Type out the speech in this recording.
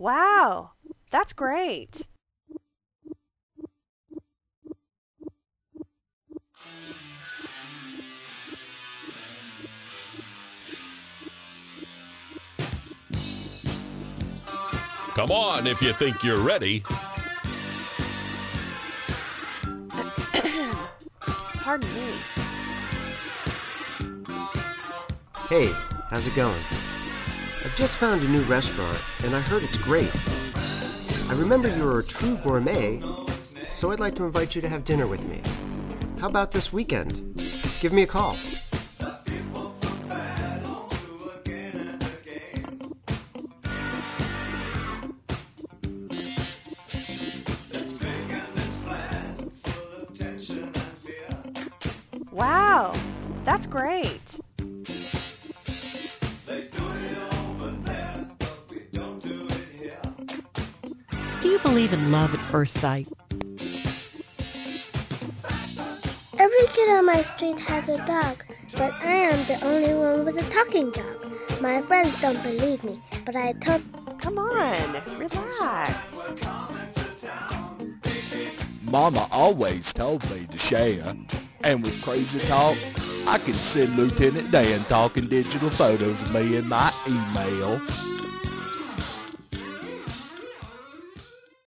Wow, that's great. Come on if you think you're ready. Pardon me. Hey, how's it going? I've just found a new restaurant, and I heard it's great. I remember you're a true gourmet, so I'd like to invite you to have dinner with me. How about this weekend? Give me a call. Wow, that's great. Do you believe in love at first sight? Every kid on my street has a dog, but I am the only one with a talking dog. My friends don't believe me, but I told Come on, relax. Mama always told me to share. And with CrazyTalk, I can send Lieutenant Dan talking digital photos of me in my email.